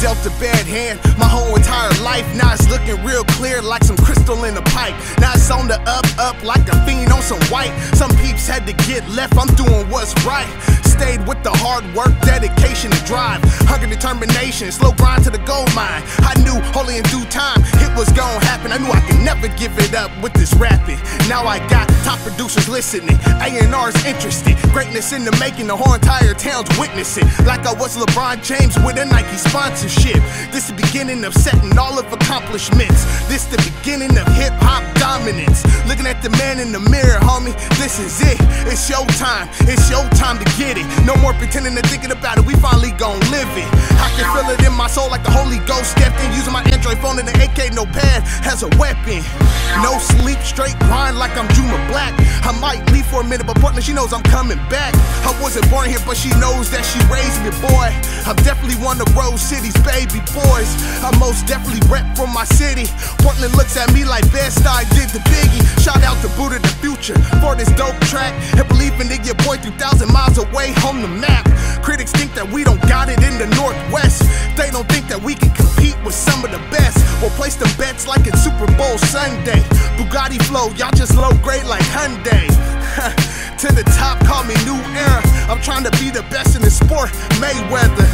Dealt a bad hand my whole entire life. Now it's looking real clear like some crystal in a pipe. Now it's on the up, up like a fiend on some white. Some peeps had to get left, I'm doing what's right. Stayed with the hard work, dedication, and drive. Hunger, determination, slow grind to the gold mine. I knew only in due time was gonna happen. I knew I could never give it up with this rapping. Now I got top producers listening, A&R's interested. Greatness in the making, the whole entire town's witnessing. Like I was LeBron James with a Nike sponsorship. This the beginning of setting all of accomplishments. This the beginning of hip hop dominance. Looking at the man in the mirror, homie, this is it. It's your time, it's your time to get it. No more pretending and thinking about it, we finally gon' live it. I can feel it in my soul like the Holy Ghost stepped in, using my Android phone and the AK no pad, as a weapon. No sleep, straight grind like I'm Juma Black. I might leave for a minute, but Portland, she knows I'm coming back. I wasn't born here, but she knows that she raised me, boy. I'm definitely one of Rose City's baby boys. I most definitely rep from my city. Portland looks at me like Bed-Stuy did the Biggie. Shout out to Buda the Future for this dope track. And believing in your boy 3,000 miles away on the map. Critics think that we don't got it in the Northwest. They don't think that we can compete with some of the best. We'll place the bets like it's Super Bowl Sunday. Bugatti flow, y'all just low grade like Hyundai. to the top, call me New Era. I'm trying to be the best in the sport, Mayweather.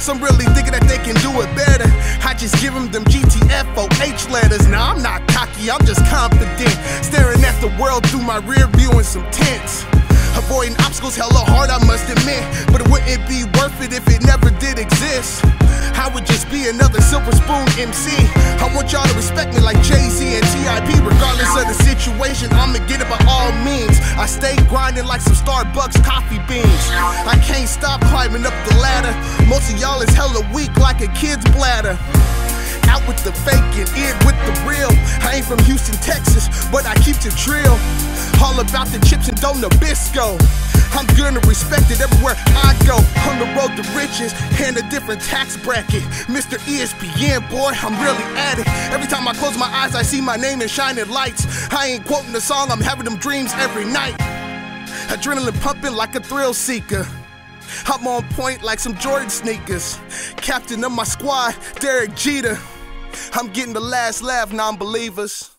Some really thinking that they can do it better. I just give them them GTFOH letters. Now I'm not cocky, I'm just confident. Staring at the world through my rear view in some tents. Avoiding obstacles hella hard, I must admit. But it wouldn't be worth it if it MC. I want y'all to respect me like Jay Z and TIP. Regardless of the situation, I'ma get it by all means. I stay grinding like some Starbucks coffee beans. I can't stop climbing up the ladder. Most of y'all is hella weak like a kid's bladder out with the fake and in with the real. I ain't from Houston, Texas, but I keep the drill. All about the chips and dough Nabisco. I'm gonna respect it everywhere I go. On the road to riches and a different tax bracket. Mr. ESPN, boy, I'm really at it. Every time I close my eyes, I see my name in shining lights. I ain't quoting the song, I'm having them dreams every night. Adrenaline pumping like a thrill seeker. I'm on point like some Jordan sneakers. Captain of my squad, Derek Jeter. I'm getting the last laugh, non believers.